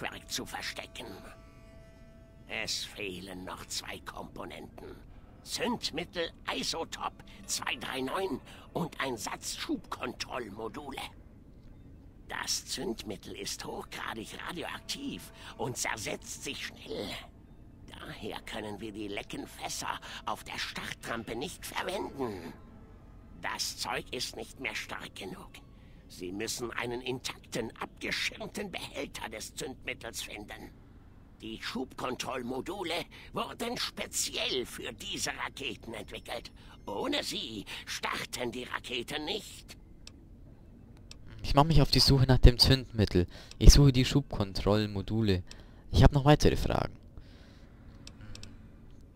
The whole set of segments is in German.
Stockwerk zu verstecken. Es fehlen noch zwei Komponenten. Zündmittel Isotop 239 und ein Satz Schubkontrollmodule. Das Zündmittel ist hochgradig radioaktiv und zersetzt sich schnell. Daher können wir die Leckenfässer auf der Startrampe nicht verwenden. Das Zeug ist nicht mehr stark genug. Sie müssen einen intakten, abgeschirmten Behälter des Zündmittels finden. Die Schubkontrollmodule wurden speziell für diese Raketen entwickelt. Ohne sie starten die Raketen nicht. Ich mache mich auf die Suche nach dem Zündmittel. Ich suche die Schubkontrollmodule. Ich habe noch weitere Fragen.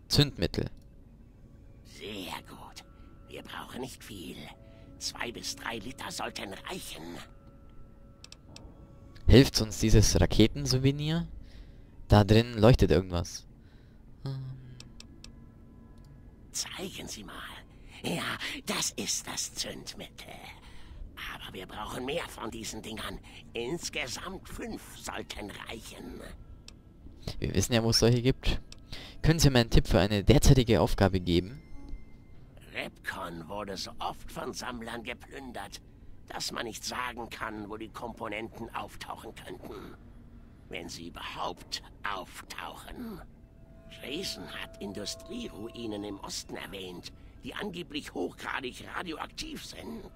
Zündmittel. Sehr gut. Wir brauchen nicht viel. Zwei bis drei Liter sollten reichen. Hilft uns dieses Raketensouvenir? Da drin leuchtet irgendwas. Zeigen Sie mal. Ja, das ist das Zündmittel. Aber wir brauchen mehr von diesen Dingern. Insgesamt fünf sollten reichen. Wir wissen ja, wo es solche gibt. Können Sie mir einen Tipp für eine derzeitige Aufgabe geben? Repcon wurde so oft von Sammlern geplündert, dass man nicht sagen kann, wo die Komponenten auftauchen könnten. Wenn sie überhaupt auftauchen. Jason hat Industrieruinen im Osten erwähnt, die angeblich hochgradig radioaktiv sind.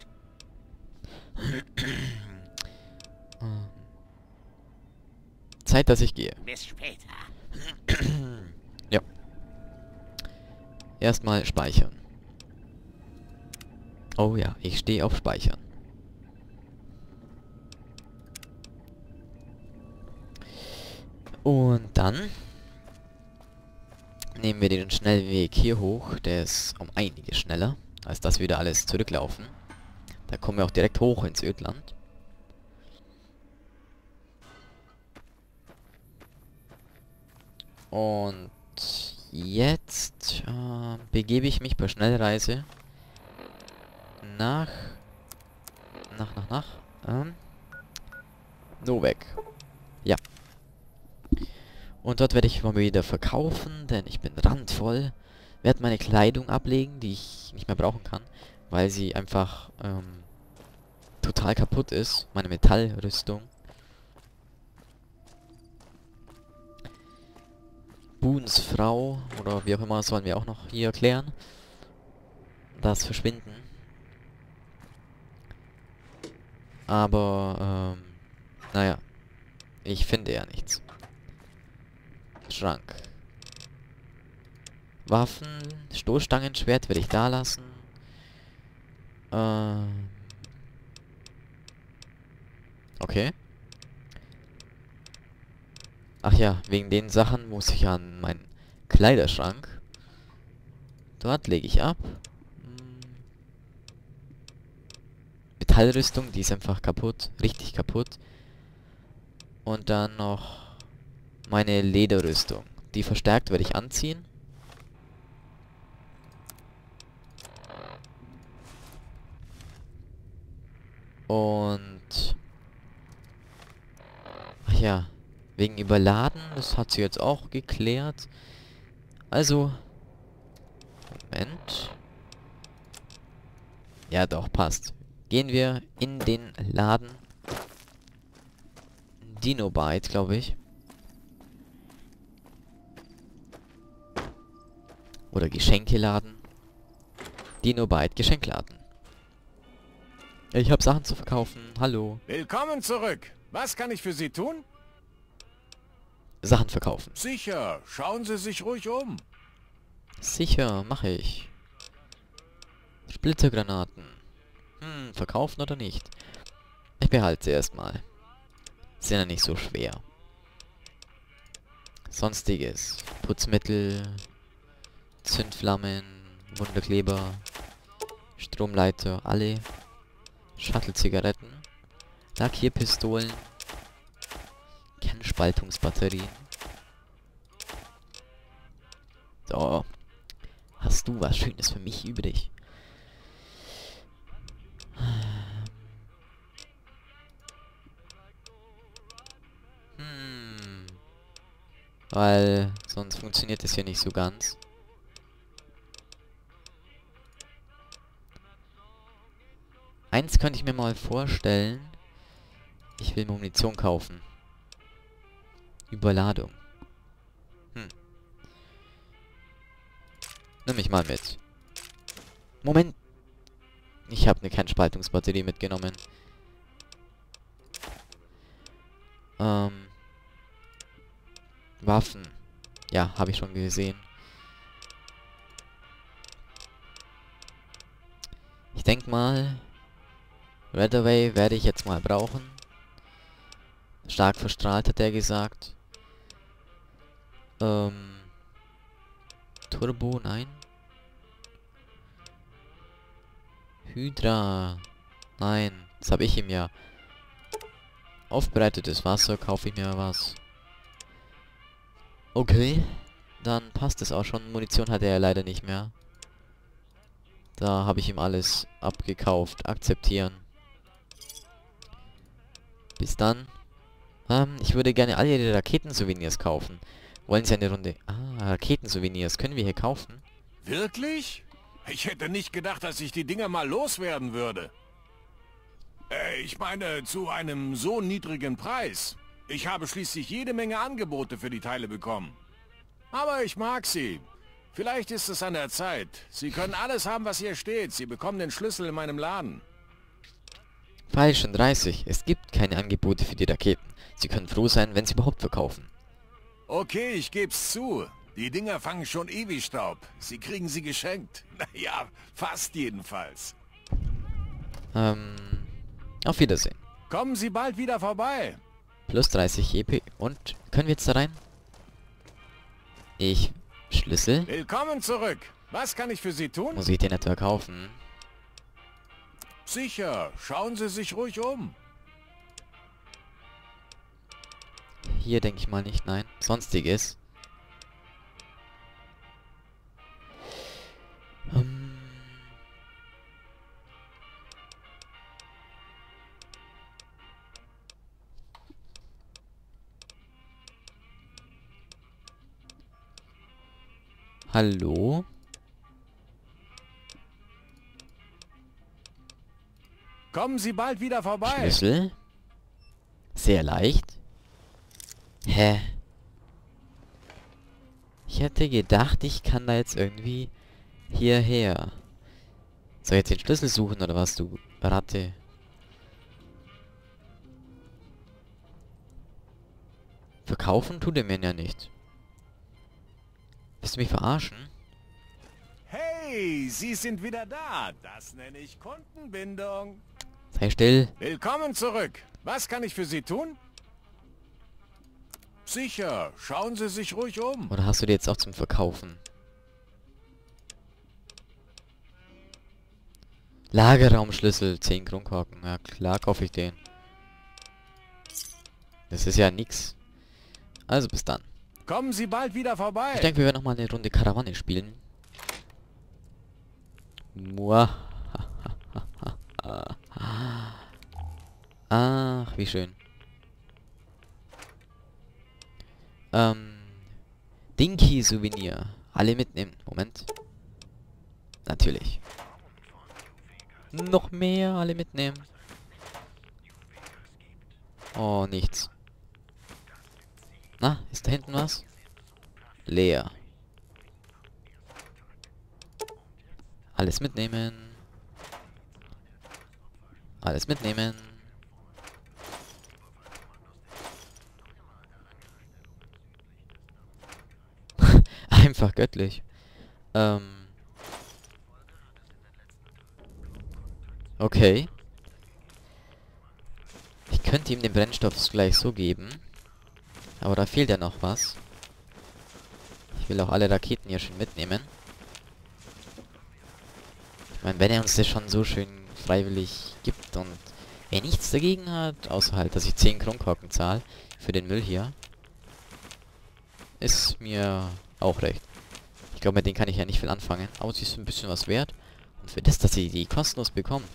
Zeit, dass ich gehe. Bis später. ja. Erstmal speichern. Oh ja, ich stehe auf Speichern. Und dann nehmen wir den Schnellweg hier hoch. Der ist um einiges schneller, als das wieder alles zurücklaufen. Da kommen wir auch direkt hoch ins Ödland. Und jetzt äh, begebe ich mich bei Schnellreise nach nach nach nach ähm, Novek. Ja. Und dort werde ich mal wieder verkaufen, denn ich bin randvoll. Werde meine Kleidung ablegen, die ich nicht mehr brauchen kann, weil sie einfach ähm, total kaputt ist. Meine Metallrüstung. Boons Frau, oder wie auch immer, sollen wir auch noch hier erklären. Das Verschwinden. Aber, ähm, naja. Ich finde ja nichts. Schrank. Waffen, Stoßstangenschwert werde ich da lassen. Ähm. Okay. Ach ja, wegen den Sachen muss ich an meinen Kleiderschrank. Dort lege ich ab. Hm. Metallrüstung, die ist einfach kaputt. Richtig kaputt. Und dann noch meine Lederrüstung. Die verstärkt werde ich anziehen. Und... Ach ja, wegen Überladen, das hat sie jetzt auch geklärt. Also... Moment. Ja, doch, passt. Gehen wir in den Laden. Dinobite, glaube ich. Oder Geschenkeladen. Dinobite Geschenkladen. Ich habe Sachen zu verkaufen. Hallo. Willkommen zurück. Was kann ich für Sie tun? Sachen verkaufen. Sicher. Schauen Sie sich ruhig um. Sicher, mache ich. Splittergranaten. Verkaufen oder nicht? Ich behalte sie erstmal. Sind ja nicht so schwer. Sonstiges. Putzmittel. Zündflammen. Wunderkleber. Stromleiter. Alle. Shuttle-Zigaretten. Lackierpistolen. Kernspaltungsbatterien. So. Hast du was Schönes für mich übrig? Weil sonst funktioniert das hier nicht so ganz. Eins könnte ich mir mal vorstellen. Ich will Munition kaufen. Überladung. Hm. Nimm mich mal mit. Moment. Ich habe eine Kernspaltungsbatterie mitgenommen. Ähm. Waffen. Ja, habe ich schon gesehen. Ich denke mal, Redaway werde ich jetzt mal brauchen. Stark verstrahlt hat er gesagt. Ähm. Turbo, nein. Hydra. Nein, das habe ich ihm ja. Aufbereitetes Wasser, kaufe ich mir was. Okay, dann passt es auch schon. Munition hat er ja leider nicht mehr. Da habe ich ihm alles abgekauft. Akzeptieren. Bis dann. Ähm, ich würde gerne alle ihre Raketensouvenirs kaufen. Wollen Sie eine Runde... Ah, Raketensouvenirs. Können wir hier kaufen? Wirklich? Ich hätte nicht gedacht, dass ich die Dinger mal loswerden würde. Äh, ich meine, zu einem so niedrigen Preis. Ich habe schließlich jede Menge Angebote für die Teile bekommen. Aber ich mag sie. Vielleicht ist es an der Zeit. Sie können alles haben, was hier steht. Sie bekommen den Schlüssel in meinem Laden. Falschen 30. Es gibt keine Angebote für die Raketen. Sie können froh sein, wenn sie überhaupt verkaufen. Okay, ich geb's zu. Die Dinger fangen schon ewig Staub. Sie kriegen sie geschenkt. Naja, fast jedenfalls. Ähm, auf Wiedersehen. Kommen Sie bald wieder vorbei. Plus 30 EP. Und, können wir jetzt da rein? Ich, Schlüssel? Willkommen zurück. Was kann ich für Sie tun? Muss ich den etwa kaufen? Sicher, schauen Sie sich ruhig um. Hier denke ich mal nicht, nein. Sonstiges. Hallo? Kommen Sie bald wieder vorbei. Schlüssel? Sehr leicht. Hä? Ich hätte gedacht, ich kann da jetzt irgendwie hierher. Soll ich jetzt den Schlüssel suchen oder was, du Ratte? Verkaufen tut er mir ja nicht. Willst du mich verarschen? Hey, Sie sind wieder da. Das nenne ich Kundenbindung. Sei still. Willkommen zurück. Was kann ich für Sie tun? Sicher, schauen Sie sich ruhig um. Oder hast du die jetzt auch zum Verkaufen? Lagerraumschlüssel, 10 Kronkorken. Ja klar kaufe ich den. Das ist ja nix. Also bis dann. Kommen Sie bald wieder vorbei. Ich denke, wir werden noch mal eine Runde Karawane spielen. Muah. Ach, wie schön. Ähm. Dinky Souvenir. Alle mitnehmen. Moment. Natürlich. Noch mehr alle mitnehmen. Oh, nichts. Na, ist da hinten was? Leer. Alles mitnehmen. Alles mitnehmen. Einfach göttlich. Ähm. Okay. Ich könnte ihm den Brennstoff gleich so geben. Aber da fehlt ja noch was. Ich will auch alle Raketen hier schon mitnehmen. Ich meine, wenn er uns das schon so schön freiwillig gibt und er nichts dagegen hat, außer halt, dass ich 10 Kronkorken zahle für den Müll hier, ist mir auch recht. Ich glaube, mit denen kann ich ja nicht viel anfangen, aber sie ist ein bisschen was wert. Und für das, dass ich die kostenlos bekomme,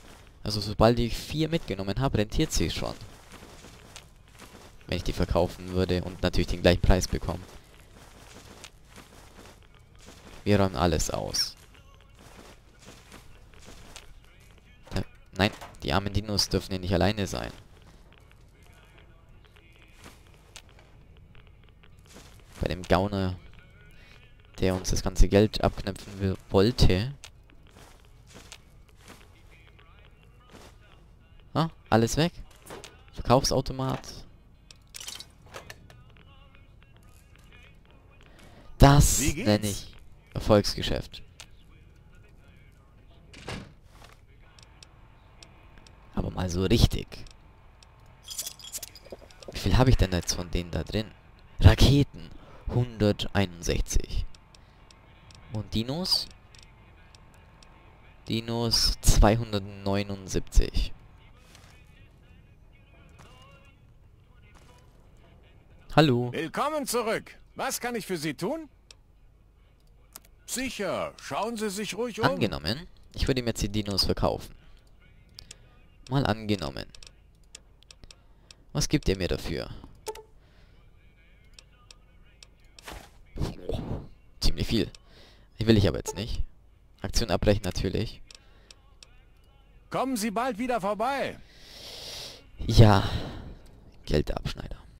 also sobald ich vier mitgenommen habe, rentiert sie schon. Wenn ich die verkaufen würde und natürlich den gleichen Preis bekomme. Wir räumen alles aus. Da, nein, die armen Dinos dürfen ja nicht alleine sein. Bei dem Gauner, der uns das ganze Geld abknöpfen wollte. Ah, alles weg. Verkaufsautomat. Das nenne ich Erfolgsgeschäft. Aber mal so richtig. Wie viel habe ich denn jetzt von denen da drin? Raketen. 161. Und Dinos? Dinos 279. Hallo. Willkommen zurück. Was kann ich für Sie tun? Sicher, schauen Sie sich ruhig um. Angenommen, ich würde ihm jetzt die Dinos verkaufen. Mal angenommen. Was gibt ihr mir dafür? Oh, ziemlich viel. Die will ich aber jetzt nicht. Aktion abbrechen natürlich. Kommen Sie bald wieder vorbei. Ja. Geldabschneider.